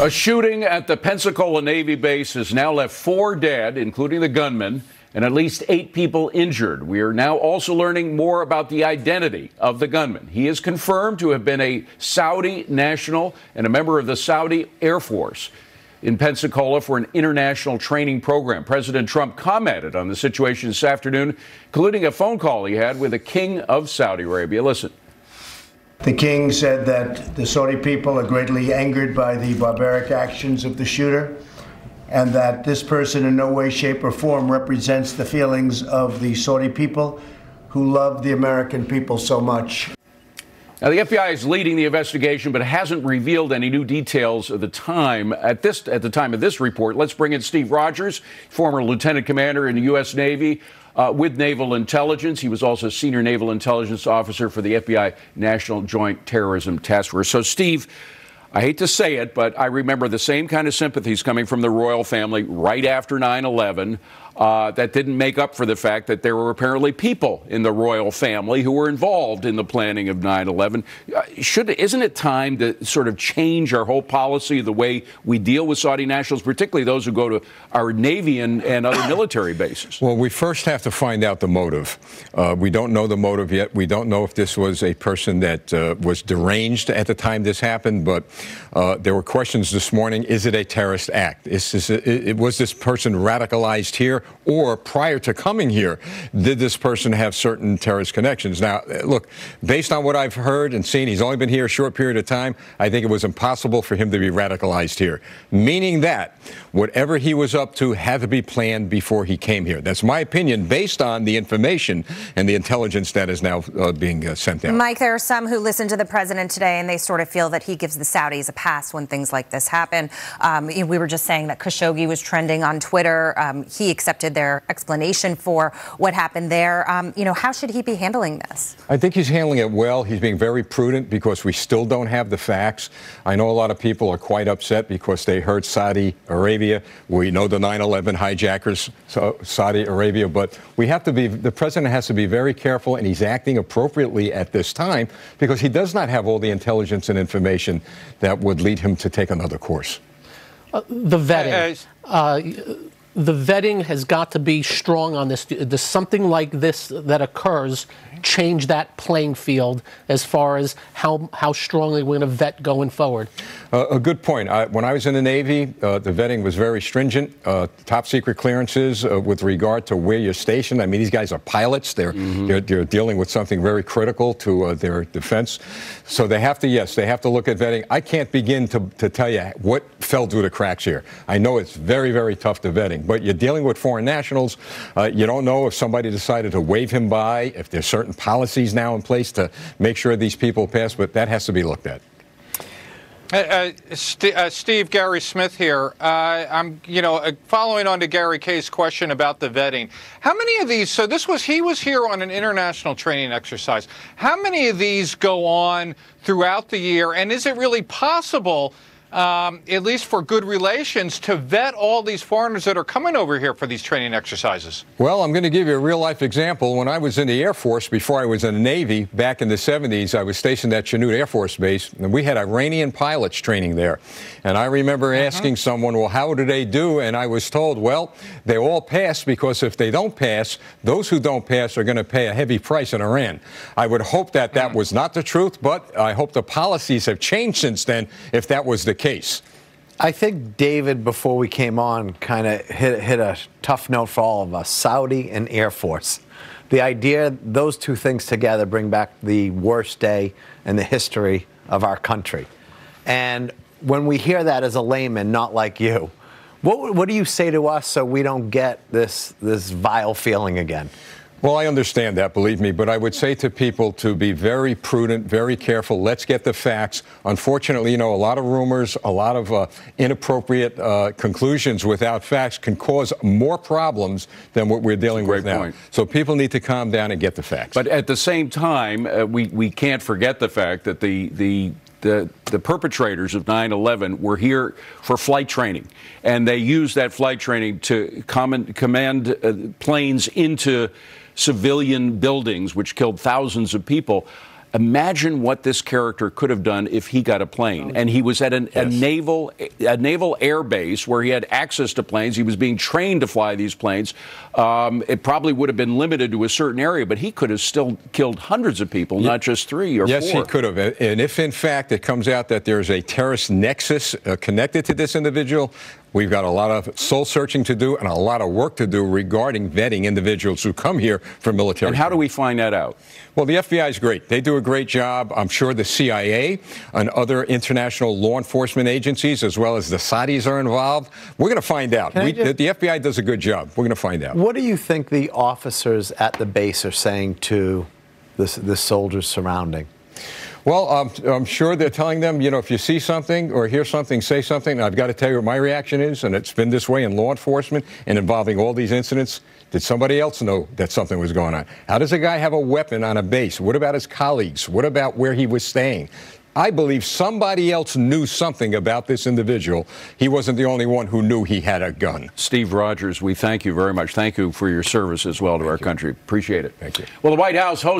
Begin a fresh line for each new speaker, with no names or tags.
A shooting at the Pensacola Navy base has now left four dead, including the gunman, and at least eight people injured. We are now also learning more about the identity of the gunman. He is confirmed to have been a Saudi national and a member of the Saudi Air Force in Pensacola for an international training program. President Trump commented on the situation this afternoon, including a phone call he had with the King of Saudi Arabia. Listen.
The king said that the Saudi people are greatly angered by the barbaric actions of the shooter, and that this person in no way, shape, or form represents the feelings of the Saudi people who love the American people so much.
Now, the FBI is leading the investigation, but hasn't revealed any new details of the time at this at the time of this report. Let's bring in Steve Rogers, former lieutenant commander in the U.S. Navy uh, with Naval Intelligence. He was also senior naval intelligence officer for the FBI National Joint Terrorism Task Force. So, Steve, I hate to say it, but I remember the same kind of sympathies coming from the royal family right after 9 11 uh, that didn't make up for the fact that there were apparently people in the royal family who were involved in the planning of 9/11. Uh, should isn't it time to sort of change our whole policy, the way we deal with Saudi nationals, particularly those who go to our navy and, and other military bases?
Well, we first have to find out the motive. Uh, we don't know the motive yet. We don't know if this was a person that uh, was deranged at the time this happened, but uh, there were questions this morning: Is it a terrorist act? Is this, it, was this person radicalized here? Or prior to coming here, did this person have certain terrorist connections? Now, look, based on what I've heard and seen, he's only been here a short period of time. I think it was impossible for him to be radicalized here, meaning that whatever he was up to had to be planned before he came here. That's my opinion based on the information and the intelligence that is now uh, being uh, sent out.
Mike, there are some who listen to the president today and they sort of feel that he gives the Saudis a pass when things like this happen. Um, we were just saying that Khashoggi was trending on Twitter. Um, he accepted accepted their explanation for what happened there. Um, you know, how should he be handling this?
I think he's handling it well. He's being very prudent because we still don't have the facts. I know a lot of people are quite upset because they heard Saudi Arabia. We know the 9/11 hijackers, so Saudi Arabia, but we have to be. The president has to be very careful, and he's acting appropriately at this time because he does not have all the intelligence and information that would lead him to take another course.
Uh, the vetting. Uh, the vetting has got to be strong on this. Does something like this that occurs change that playing field as far as how, how strongly we're going to vet going forward?
Uh, a good point. I, when I was in the Navy, uh, the vetting was very stringent. Uh, top secret clearances uh, with regard to where you're stationed. I mean, these guys are pilots. They're, mm-hmm. they're, they're, dealing with something very critical to uh, their defense. So they have to, yes, they have to look at vetting. I can't begin to, to tell you what fell through the cracks here. I know it's very, very tough to vetting, but you're dealing with foreign nationals. Uh, you don't know if somebody decided to wave him by, if there's certain policies now in place to make sure these people pass, but that has to be looked at.
Uh, uh, St- uh, Steve, Gary Smith here. Uh, I'm, you know, uh, following on to Gary Kay's question about the vetting. How many of these? So this was he was here on an international training exercise. How many of these go on throughout the year? And is it really possible? Um, at least for good relations, to vet all these foreigners that are coming over here for these training exercises?
Well, I'm going to give you a real life example. When I was in the Air Force, before I was in the Navy, back in the 70s, I was stationed at Chanute Air Force Base, and we had Iranian pilots training there. And I remember uh-huh. asking someone, well, how do they do? And I was told, well, they all pass because if they don't pass, those who don't pass are going to pay a heavy price in Iran. I would hope that that mm. was not the truth, but I hope the policies have changed since then if that was the case.
I think David, before we came on, kind of hit, hit a tough note for all of us Saudi and Air Force. The idea, those two things together bring back the worst day in the history of our country. And when we hear that as a layman, not like you, what, what do you say to us so we don't get this, this vile feeling again?
Well, I understand that, believe me, but I would say to people to be very prudent, very careful. Let's get the facts. Unfortunately, you know, a lot of rumors, a lot of uh, inappropriate uh, conclusions without facts can cause more problems than what we're dealing with now. Point. So people need to calm down and get the facts.
But at the same time, uh, we, we can't forget the fact that the, the the, the perpetrators of 9 11 were here for flight training. And they used that flight training to command, command uh, planes into civilian buildings, which killed thousands of people. Imagine what this character could have done if he got a plane. And he was at an, yes. a naval a naval air base where he had access to planes. He was being trained to fly these planes. Um, it probably would have been limited to a certain area, but he could have still killed hundreds of people, not just three or
yes,
four.
Yes, he could have. And if in fact it comes out that there's a terrorist nexus uh, connected to this individual, We've got a lot of soul searching to do and a lot of work to do regarding vetting individuals who come here for military.
And how do we find that out?
Well, the FBI is great. They do a great job. I'm sure the CIA and other international law enforcement agencies, as well as the Saudis, are involved. We're going to find out. We, just, the FBI does a good job. We're going to find out.
What do you think the officers at the base are saying to the, the soldiers surrounding?
Well, um, I'm sure they're telling them, you know, if you see something or hear something, say something. I've got to tell you what my reaction is, and it's been this way in law enforcement and involving all these incidents. Did somebody else know that something was going on? How does a guy have a weapon on a base? What about his colleagues? What about where he was staying? I believe somebody else knew something about this individual. He wasn't the only one who knew he had a gun.
Steve Rogers, we thank you very much. Thank you for your service as well to thank our you. country. Appreciate it.
Thank you.
Well, the White House host